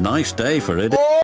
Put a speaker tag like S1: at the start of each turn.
S1: Nice day for it.